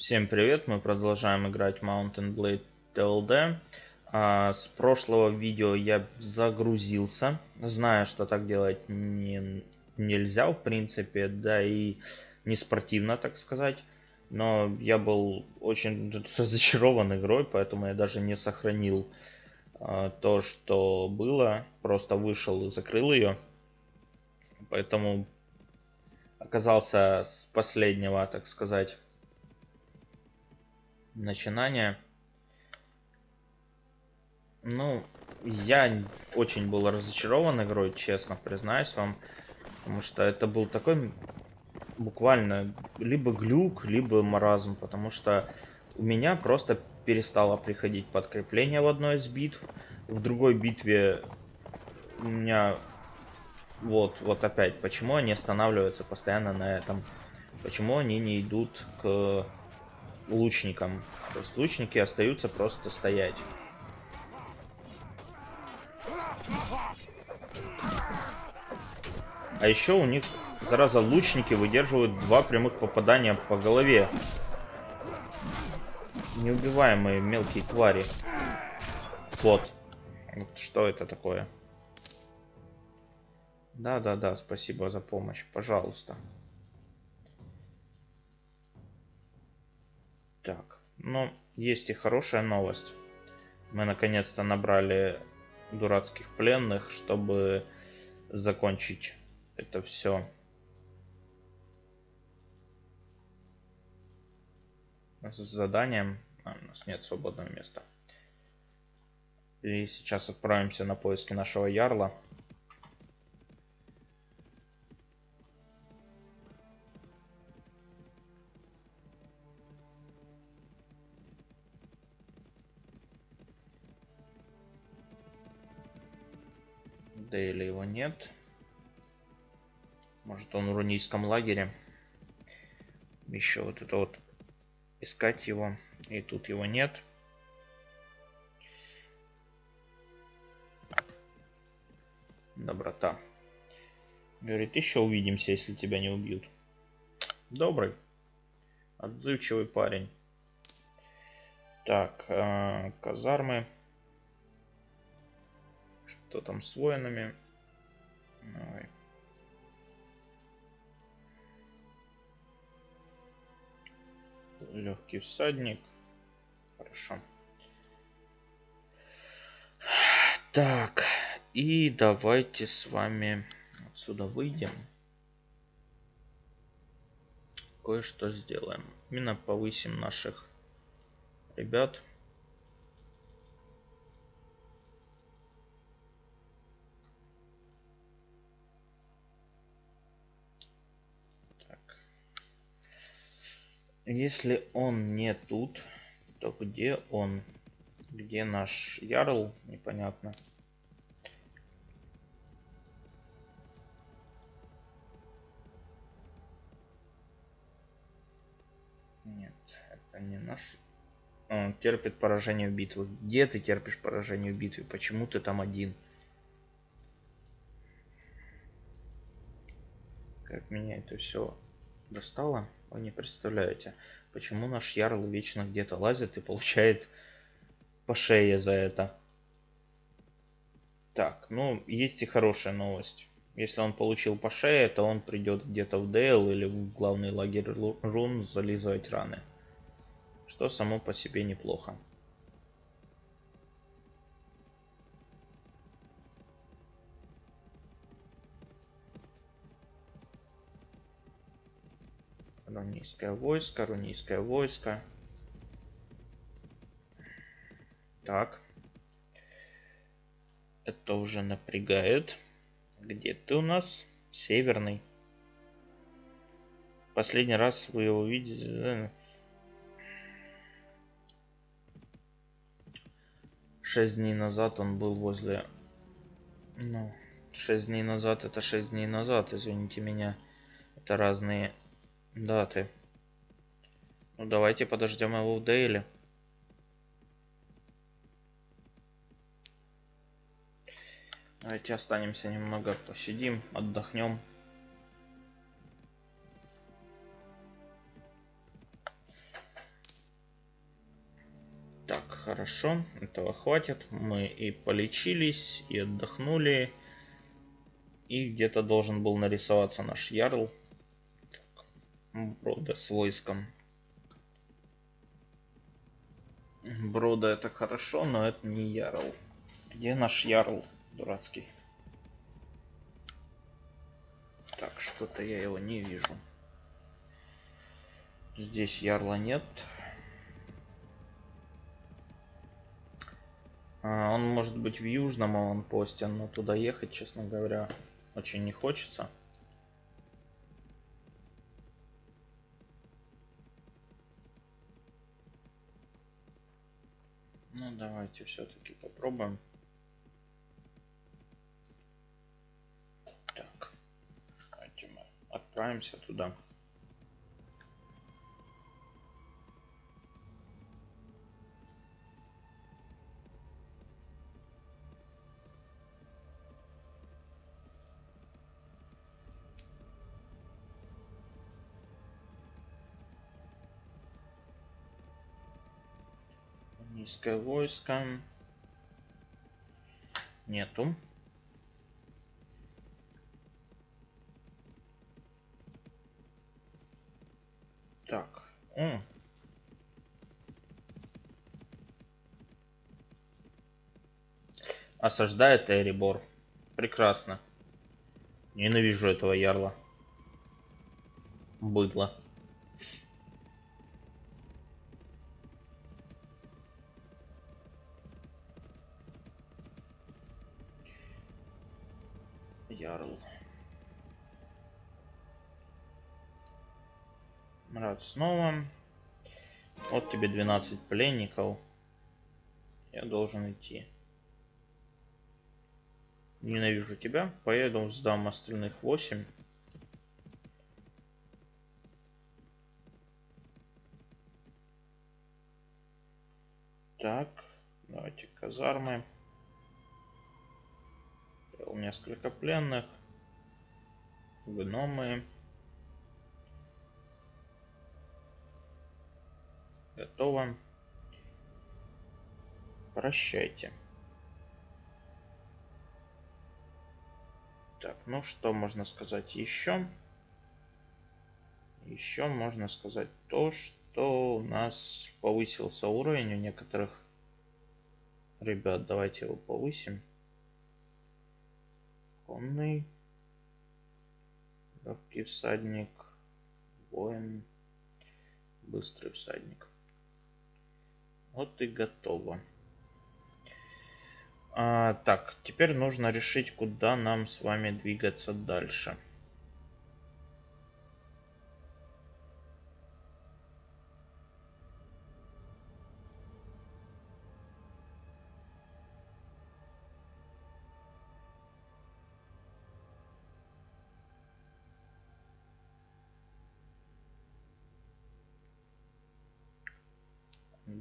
Всем привет, мы продолжаем играть Mountain Blade TLD. А, с прошлого видео я загрузился, зная, что так делать не, нельзя в принципе, да и не спортивно, так сказать. Но я был очень разочарован игрой, поэтому я даже не сохранил а, то, что было. Просто вышел и закрыл ее. Поэтому оказался с последнего, так сказать, начинания. Ну, я очень был разочарован игрой, честно признаюсь вам. Потому что это был такой буквально либо глюк, либо маразм. Потому что у меня просто перестало приходить подкрепление в одной из битв. В другой битве у меня вот, вот опять, почему они останавливаются постоянно на этом? Почему они не идут к лучникам? То есть лучники остаются просто стоять. А еще у них, зараза, лучники выдерживают два прямых попадания по голове. Неубиваемые мелкие твари. Вот. что это такое? Да, да, да, спасибо за помощь. Пожалуйста. Так, ну, есть и хорошая новость. Мы наконец-то набрали дурацких пленных, чтобы закончить это все. С заданием. А, у нас нет свободного места. И сейчас отправимся на поиски нашего ярла. Дейли его нет. Может он в рунийском лагере. Еще вот это вот искать его. И тут его нет. Доброта. Говорит, еще увидимся, если тебя не убьют. Добрый. Отзывчивый парень. Так, э, казармы. Что там с воинами? Давай. Легкий всадник. Хорошо. Так, и давайте с вами отсюда выйдем. Кое-что сделаем. Именно повысим наших ребят. Если он не тут, то где он? Где наш Ярл? Непонятно. Нет, это не наш. Он терпит поражение в битве. Где ты терпишь поражение в битве? Почему ты там один? Как меня это все достало? Вы не представляете, почему наш Ярл вечно где-то лазит и получает по шее за это. Так, ну, есть и хорошая новость. Если он получил по шее, то он придет где-то в Дейл или в главный лагерь рун зализывать раны. Что само по себе неплохо. Рунийское войско, рунийское войско. Так. Это уже напрягает. Где ты у нас? Северный. Последний раз вы его видели. Шесть дней назад он был возле... Ну, шесть дней назад это шесть дней назад, извините меня. Это разные даты. Ну давайте подождем его в Дейле. Давайте останемся немного, посидим, отдохнем. Хорошо, этого хватит. Мы и полечились, и отдохнули. И где-то должен был нарисоваться наш ярл. Брода с войском. Брода это хорошо, но это не ярл. Где наш ярл дурацкий? Так, что-то я его не вижу. Здесь ярла нет. А, он может быть в южном аванпосте, но туда ехать, честно говоря, очень не хочется. Ну, давайте все-таки попробуем. Так, давайте мы отправимся туда. Низкое войско. Нету. Так. О. Осаждает Эрибор. Прекрасно. Ненавижу этого ярла. Быдло. Рад снова. Вот тебе 12 пленников. Я должен идти. Ненавижу тебя. Поеду, сдам остальных 8. Так, давайте казармы несколько пленных. Гномы. Готово. Прощайте. Так, ну что можно сказать еще? Еще можно сказать то, что у нас повысился уровень у некоторых ребят. Давайте его повысим конный, легкий всадник, воин, быстрый всадник. Вот и готово. А, так, теперь нужно решить, куда нам с вами двигаться дальше.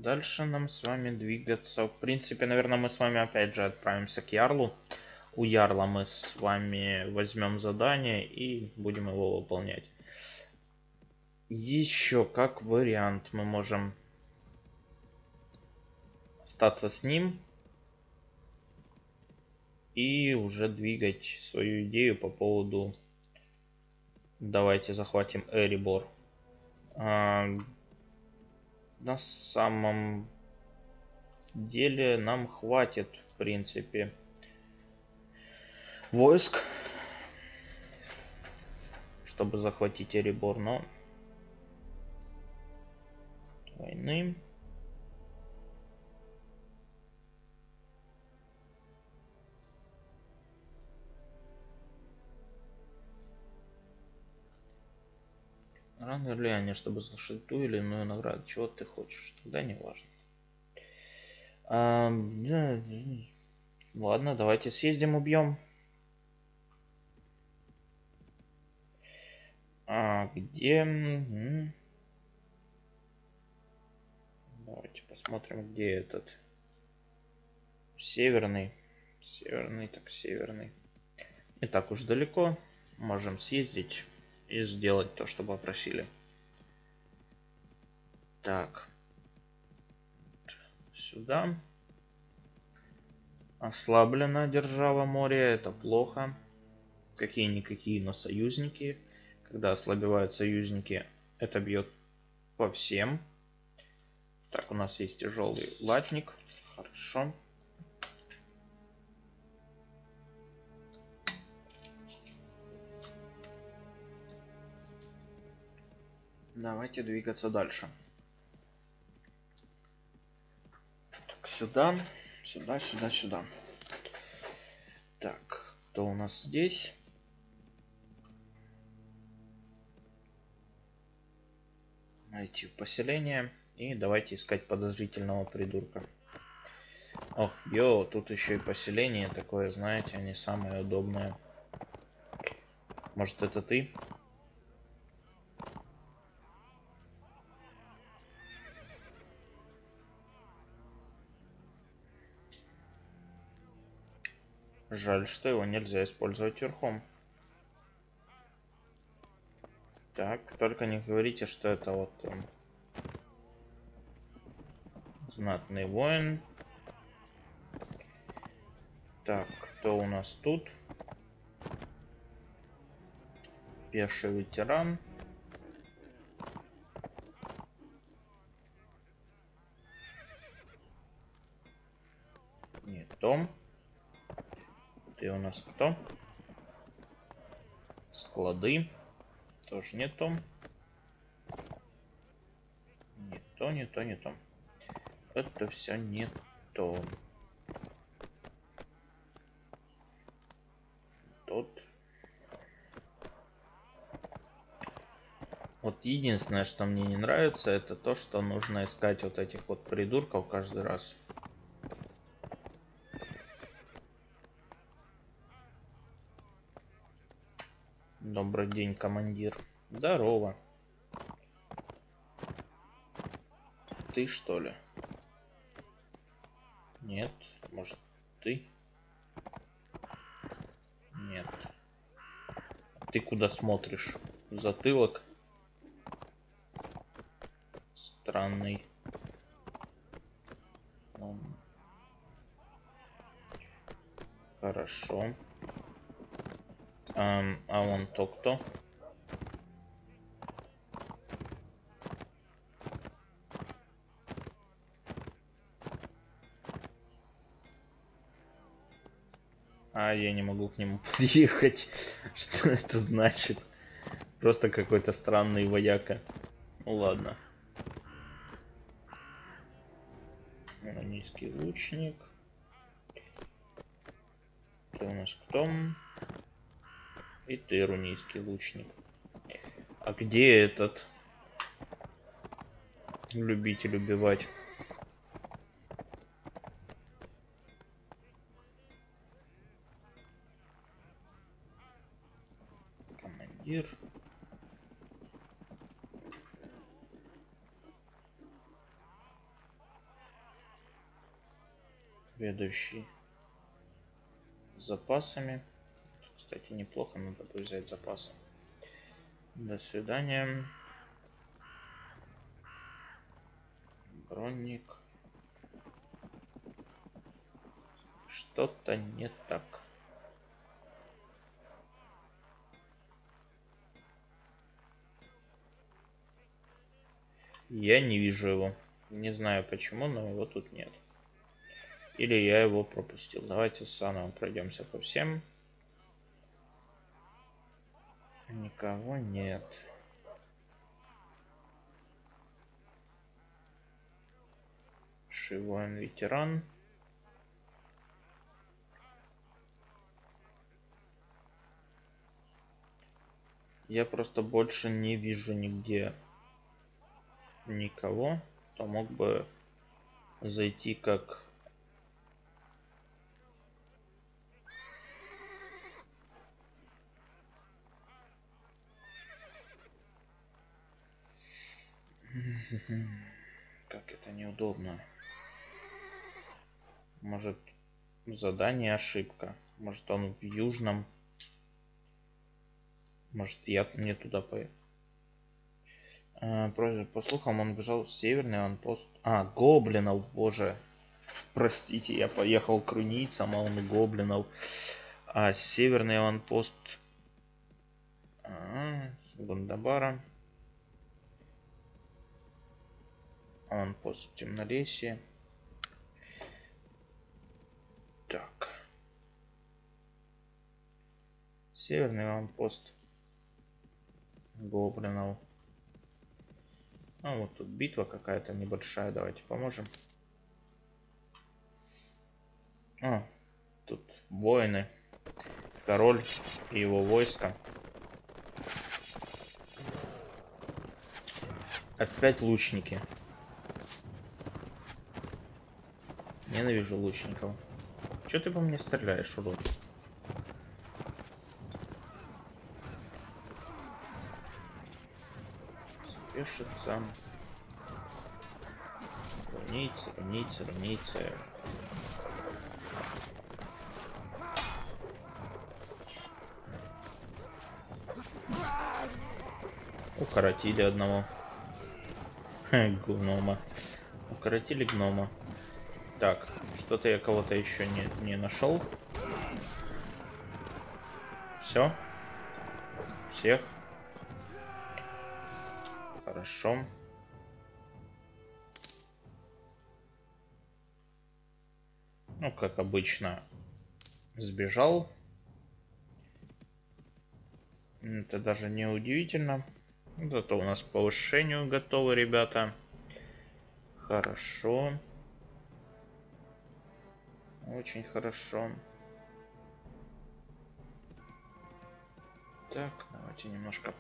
Дальше нам с вами двигаться. В принципе, наверное, мы с вами опять же отправимся к Ярлу. У Ярла мы с вами возьмем задание и будем его выполнять. Еще как вариант мы можем остаться с ним и уже двигать свою идею по поводу давайте захватим Эрибор. На самом деле нам хватит, в принципе, войск, чтобы захватить Эребор, но войны. Рано они, чтобы заслужить ту или иную награду? Чего ты хочешь? Тогда не важно. А, да, ладно, давайте съездим, убьем. А, где? Давайте посмотрим, где этот. Северный. Северный, так северный. Не так уж далеко. Можем съездить и сделать то, что попросили. Так. сюда. Ослаблена держава моря, это плохо. Какие-никакие, но союзники. Когда ослабевают союзники, это бьет по всем. Так, у нас есть тяжелый латник. Хорошо. Давайте двигаться дальше. Так, сюда, сюда, сюда, сюда. Так, кто у нас здесь? Найти поселение. И давайте искать подозрительного придурка. Ох, йо, тут еще и поселение такое, знаете, они самые удобные. Может это ты? Жаль, что его нельзя использовать верхом. Так, только не говорите, что это вот он. Знатный воин. Так, кто у нас тут? Пеший ветеран. Не Том. Ты у нас кто? Склады. Тоже не то. Не то, не то, не то. Это все не то. Тот. Вот единственное, что мне не нравится, это то, что нужно искать вот этих вот придурков каждый раз. Добрый день, командир. Здорово. Ты что ли? Нет, может ты? Нет. Ты куда смотришь? Затылок? Странный. Хорошо. Um, а вон то кто? А, я не могу к нему подъехать. Что это значит? Просто какой-то странный вояка. Ну ладно. Низкий лучник. Кто у нас кто? И ты, рунийский лучник. А где этот? Любитель убивать. Командир. Ведущий запасами. Кстати, неплохо, надо будет взять запасы. До свидания. Броник. Что-то не так. Я не вижу его. Не знаю почему, но его тут нет. Или я его пропустил. Давайте заново пройдемся по всем. Никого нет. Шивоин ветеран. Я просто больше не вижу нигде никого, кто мог бы зайти как Как это неудобно. Может задание ошибка. Может он в южном. Может я не туда поеду. А, по слухам он бежал в северный он пост. А, гоблинов, боже. Простите, я поехал к руницам, а он гоблинов. А северный аванпост а, с Гундабара. Аванпост темнолесье. Так. Северный аванпост гоблинов. А вот тут битва какая-то небольшая. Давайте поможем. А, тут воины. Король и его войско. Опять лучники. Ненавижу лучников. Че ты по мне стреляешь, урод? Спешится. Равниться, равниться, равниться. Укоротили одного. Гнома. Укоротили гнома. Так, что-то я кого-то еще не, не нашел. Все. Всех. Хорошо. Ну, как обычно, сбежал. Это даже не удивительно. Зато у нас повышению готовы, ребята. Хорошо. Очень хорошо. Так, давайте немножко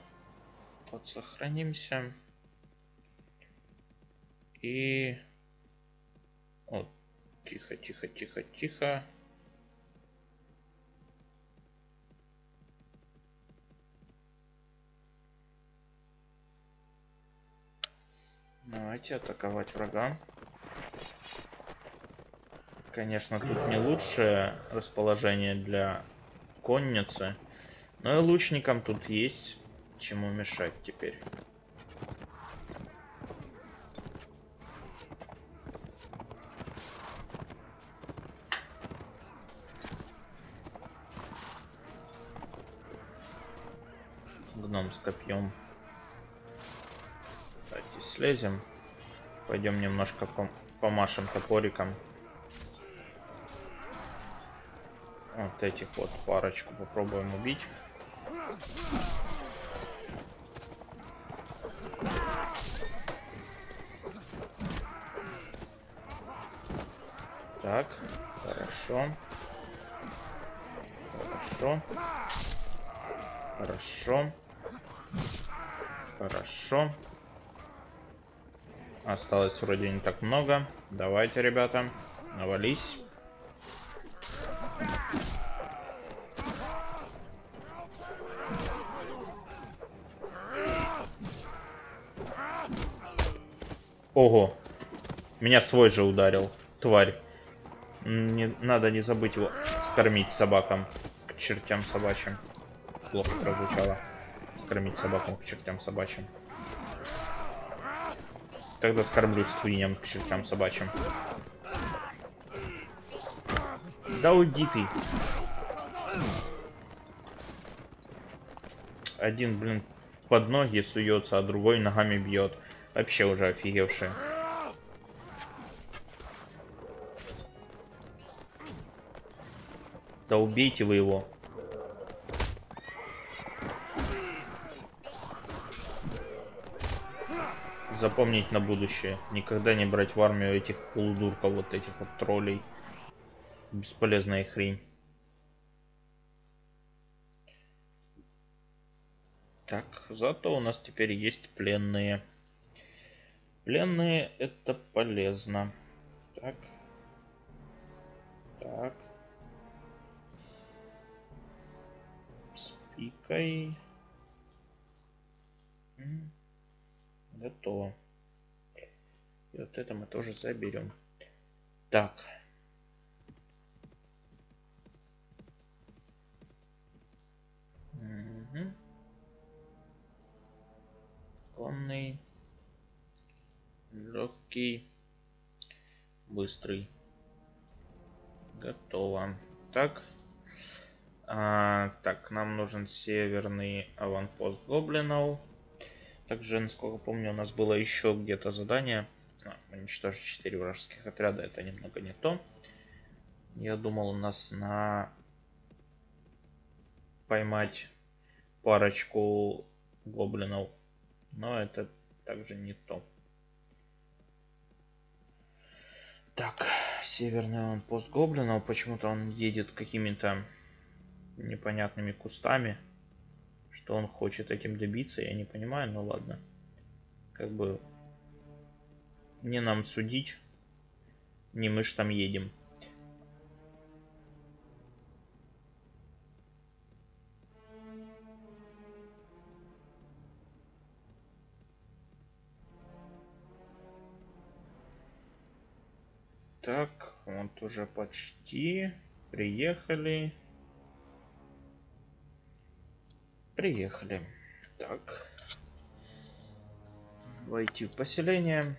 подсохранимся. И... Вот, тихо, тихо, тихо, тихо. Давайте атаковать врага. Конечно, тут не лучшее расположение для конницы. Но и лучникам тут есть чему мешать теперь. Гном с копьем слезем. Пойдем немножко пом помашем топориком. Вот этих вот парочку попробуем убить. Так, хорошо. Хорошо. Хорошо. Хорошо. Осталось вроде не так много. Давайте, ребята, навались. Ого. Меня свой же ударил. Тварь. Не, надо не забыть его скормить собакам. К чертям собачьим. Плохо прозвучало. Скормить собакам к чертям собачьим. Тогда скормлю свиньям к чертям собачьим. Да уйди ты. Один, блин, под ноги суется, а другой ногами бьет. Вообще уже офигевший. Да убейте вы его. запомнить на будущее. Никогда не брать в армию этих полудурков, вот этих вот троллей. Бесполезная хрень. Так, зато у нас теперь есть пленные. Пленные это полезно. Так. Так. С пикой. Готово. И вот это мы тоже заберем. Так. Угу. Легкий. Быстрый. Готово. Так. А, так, нам нужен северный аванпост гоблинов. Также, насколько помню, у нас было еще где-то задание. А, уничтожить 4 вражеских отряда. Это немного не то. Я думал, у нас на поймать парочку гоблинов. Но это также не то. Так, северный он пост гоблинов. Почему-то он едет какими-то непонятными кустами. Что он хочет этим добиться, я не понимаю, но ладно. Как бы не нам судить. Не мы ж там едем. Так, вот уже почти приехали. Приехали. Так. Войти в поселение.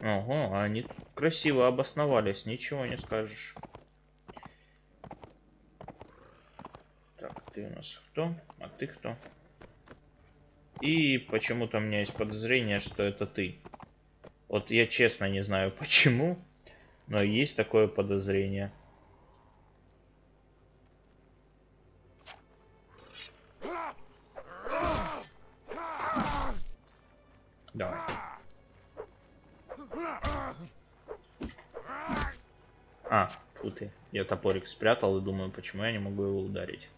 Ого, они красиво обосновались, ничего не скажешь. Так, ты у нас кто? А ты кто? И почему-то у меня есть подозрение, что это ты. Вот я честно не знаю почему, но есть такое подозрение. Давай. А, тут ты. Я топорик спрятал и думаю, почему я не могу его ударить.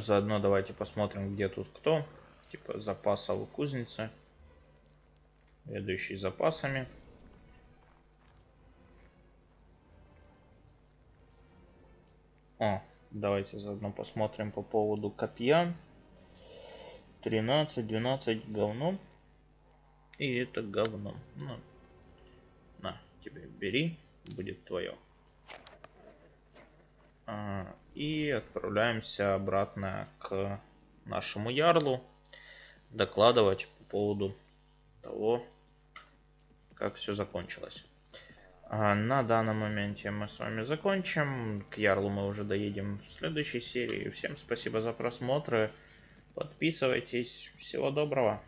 Заодно давайте посмотрим, где тут кто. Типа запасовый кузница. Ведущий запасами. О, давайте заодно посмотрим по поводу копья. 13, 12 говно. И это говно. Ну, на, тебе бери, будет твое. А, и отправляемся обратно к нашему ярлу докладывать по поводу того, как все закончилось. А на данном моменте мы с вами закончим. К Ярлу мы уже доедем в следующей серии. Всем спасибо за просмотры. Подписывайтесь. Всего доброго.